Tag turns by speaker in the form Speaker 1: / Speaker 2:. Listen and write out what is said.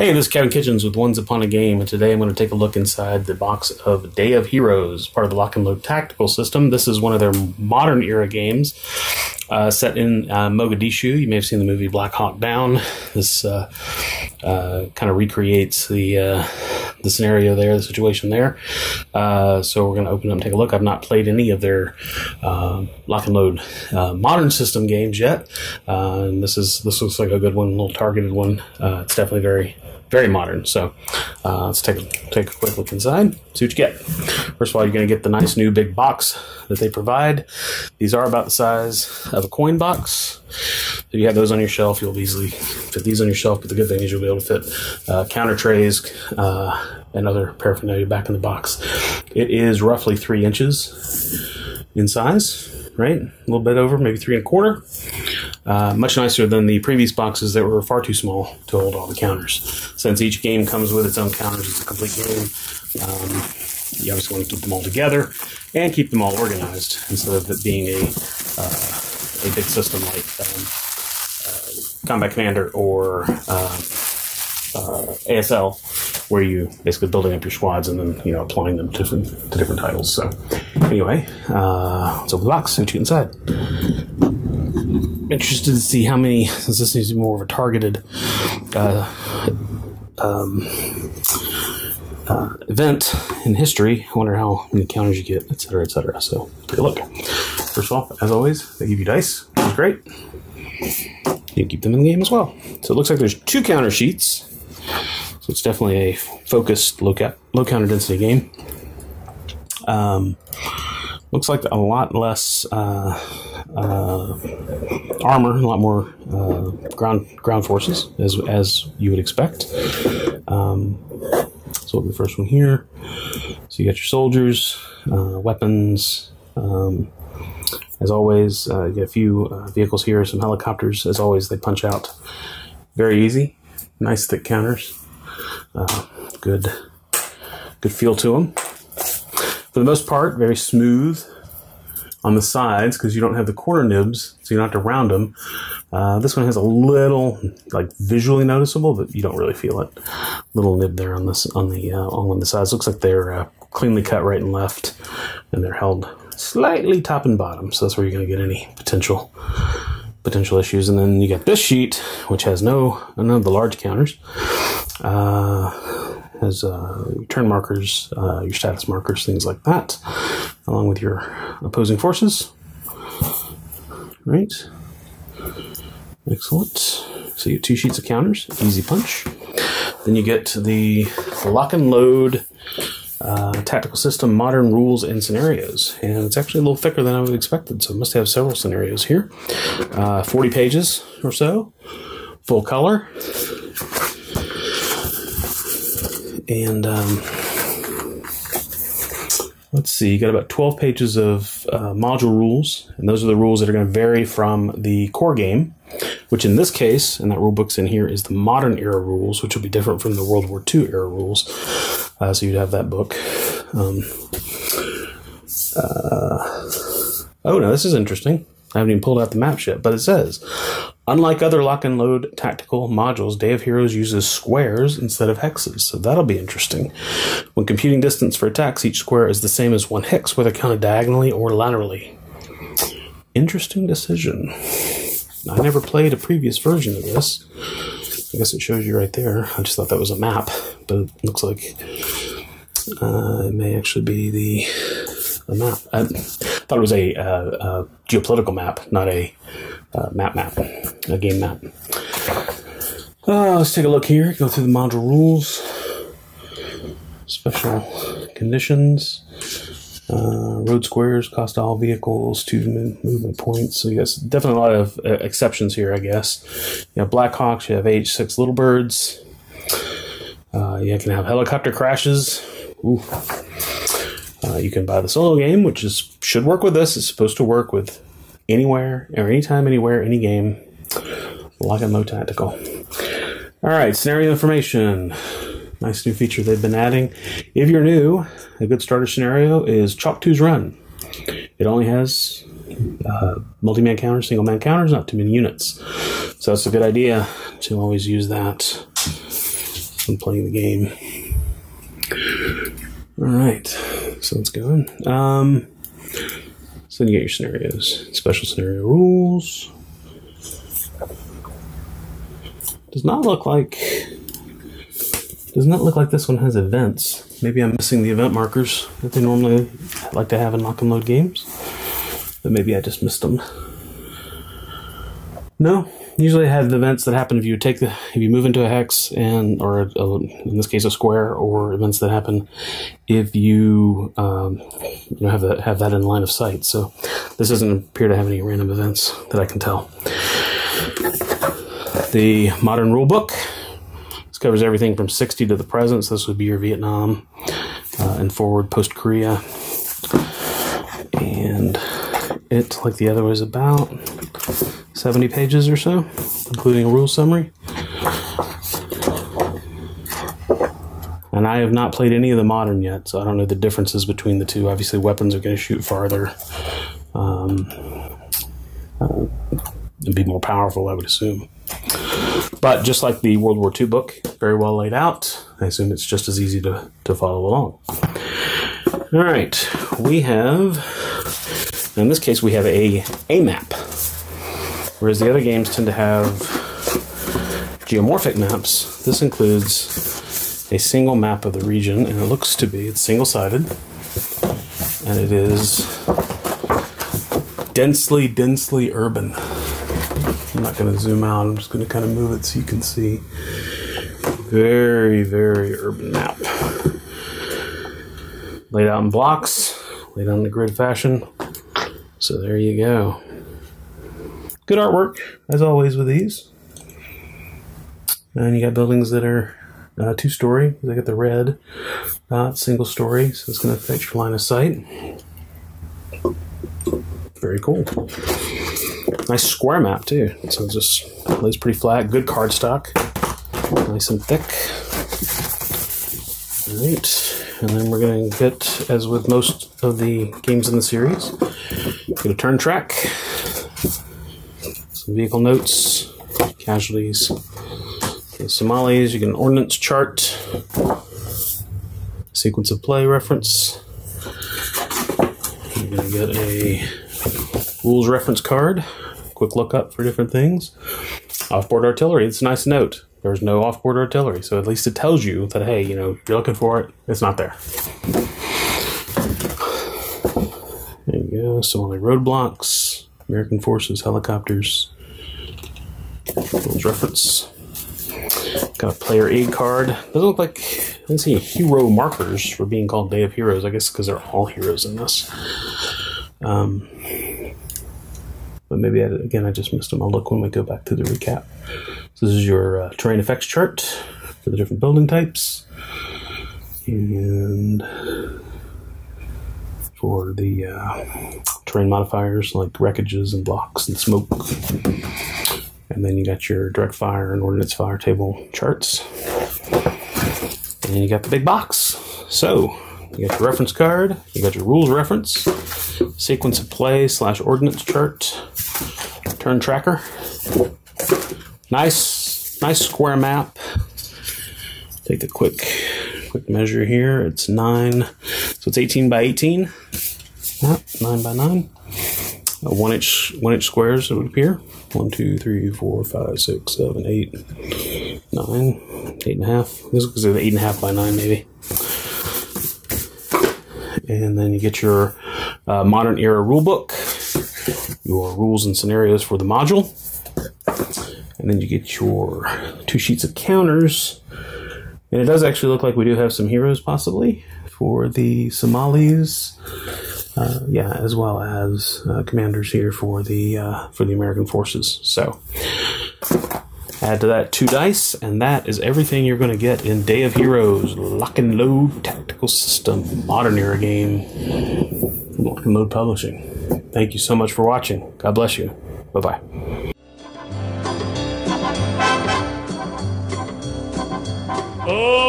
Speaker 1: Hey, this is Kevin Kitchens with Ones Upon a Game, and today I'm going to take a look inside the box of Day of Heroes, part of the Lock and Load tactical system. This is one of their modern era games uh, set in uh, Mogadishu. You may have seen the movie Black Hawk Down. This uh, uh kind of recreates the uh, the scenario there, the situation there. Uh, so we're going to open up and take a look. I've not played any of their Lock and Load modern system games yet, and this is this looks like a good one, a little targeted one. it's definitely very very modern. So uh, let's take a, take a quick look inside, see what you get. First of all, you're going to get the nice new big box that they provide. These are about the size of a coin box. If you have those on your shelf, you'll easily fit these on your shelf. But the good thing is you'll be able to fit uh, counter trays uh, and other paraphernalia back in the box. It is roughly three inches in size right? A little bit over, maybe three and a quarter. Uh, much nicer than the previous boxes that were far too small to hold all the counters. Since each game comes with its own counters, it's a complete game. Um, you obviously want to keep them all together and keep them all organized instead of it being a uh, a big system like um, uh, Combat Commander or uh, uh ASL, where you're basically building up your squads and then you know applying them to different to different titles. So anyway, let's open the box and shoot inside. Interested to see how many, since this needs to be more of a targeted uh, um, uh, event in history. I wonder how many counters you get, etc., etc. So take a look. First of all, as always, they give you dice, which is great. You keep them in the game as well. So it looks like there's two counter sheets. So it's definitely a focused low, ca- low counter density game. Um, looks like a lot less uh, uh, armor, a lot more uh, ground ground forces, as as you would expect. Um, so the first one here. So you got your soldiers, uh, weapons. Um, as always, uh, you get a few uh, vehicles here, some helicopters. As always, they punch out very easy. Nice thick counters. good, good feel to them for the most part, very smooth on the sides because you don't have the corner nibs, so you don't have to round them. Uh, this one has a little, like visually noticeable, but you don't really feel it. Little nib there on this on the uh, on the sides. Looks like they're uh, cleanly cut right and left, and they're held slightly top and bottom. So that's where you're going to get any potential potential issues. And then you got this sheet, which has no none of the large counters. Uh, has uh, your turn markers, uh, your status markers, things like that, along with your opposing forces. Right. Excellent. So you get two sheets of counters, easy punch. Then you get the lock and load uh, tactical system, modern rules and scenarios. And it's actually a little thicker than I would have expected, so it must have several scenarios here. Uh, 40 pages or so, full color. And um, let's see, you got about 12 pages of uh, module rules, and those are the rules that are going to vary from the core game, which in this case, and that rule book's in here, is the modern era rules, which will be different from the World War II era rules. Uh, so you'd have that book. Um, uh, oh, no, this is interesting. I haven't even pulled out the map yet, but it says Unlike other lock and load tactical modules, Day of Heroes uses squares instead of hexes, so that'll be interesting. When computing distance for attacks, each square is the same as one hex, whether counted diagonally or laterally. Interesting decision. I never played a previous version of this. I guess it shows you right there. I just thought that was a map, but it looks like uh, it may actually be the, the map. I thought it was a, uh, a geopolitical map, not a uh, map map, a game map. Uh, let's take a look here. Go through the module rules, special conditions, uh, road squares, cost all vehicles, two movement points. So got definitely a lot of uh, exceptions here, I guess. You have Black Hawks, you have H6 Little Birds. Uh, you can have helicopter crashes. Ooh. Uh, you can buy the solo game, which is should work with this. It's supposed to work with anywhere or anytime, anywhere, any game. Load tactical. All right, scenario information. Nice new feature they've been adding. If you're new, a good starter scenario is Chalk 2's Run. It only has uh, multi man counters, single man counters, not too many units. So it's a good idea to always use that when playing the game. All right, so let's go. Um, then you get your scenarios, special scenario rules. Does not look like. Does not look like this one has events. Maybe I'm missing the event markers that they normally like to have in lock and load games. But maybe I just missed them. No, usually have events that happen if you take the if you move into a hex and or a, a, in this case a square or events that happen if you um, you know have that have that in line of sight. So this doesn't appear to have any random events that I can tell. The modern rule book This covers everything from 60 to the present. So this would be your Vietnam uh, and forward post Korea. And it, like the other, was about 70 pages or so, including a rule summary. And I have not played any of the modern yet, so I don't know the differences between the two. Obviously, weapons are going to shoot farther um, uh, and be more powerful, I would assume. But just like the World War II book, very well laid out. I assume it's just as easy to, to follow along. All right, we have, in this case, we have a A map. Whereas the other games tend to have geomorphic maps, this includes a single map of the region, and it looks to be, it's single sided, and it is densely, densely urban. I'm not going to zoom out, I'm just going to kind of move it so you can see. Very, very urban map. Laid out in blocks, laid out in a grid fashion. So there you go. Good artwork, as always, with these. And you got buildings that are uh, two story. They got the red dot, single story, so it's going to affect your line of sight. Very cool. Nice square map, too. So it just lays pretty flat. Good cardstock. Nice and thick. Alright. And then we're going to get, as with most of the games in the series, get a turn track vehicle notes, casualties, Somalis, you get an ordnance chart, sequence of play reference. You're going to get a rules reference card, quick look up for different things. Offboard artillery, it's a nice note. There's no offboard artillery, so at least it tells you that, hey, you know, you're looking for it, it's not there. There you go, Somali roadblocks, American forces, helicopters, Rules reference. Got a player aid card. Doesn't look like I see hero markers for being called Day of Heroes. I guess because they're all heroes in this. Um, but maybe I, again I just missed them. I'll look when we go back to the recap. So this is your uh, terrain effects chart for the different building types, and for the uh, terrain modifiers like wreckages and blocks and smoke. And then you got your direct fire and ordnance fire table charts. And you got the big box. So you got your reference card, you got your rules reference, sequence of play slash ordnance chart, turn tracker. Nice, nice square map. Take a quick, quick measure here. It's nine, so it's 18 by 18. Yep, nine by nine. Uh, one inch, one inch squares. It would appear. One, two, three, four, five, six, seven, eight, nine, eight and a half. This is an eight and a half by nine, maybe. And then you get your uh, modern era rulebook, your rules and scenarios for the module, and then you get your two sheets of counters. And it does actually look like we do have some heroes possibly for the Somalis. Uh, yeah, as well as uh, commanders here for the uh, for the American forces. So add to that two dice, and that is everything you're going to get in Day of Heroes Lock and Load Tactical System Modern Era game Lock and Load Publishing. Thank you so much for watching. God bless you. Bye bye. Oh!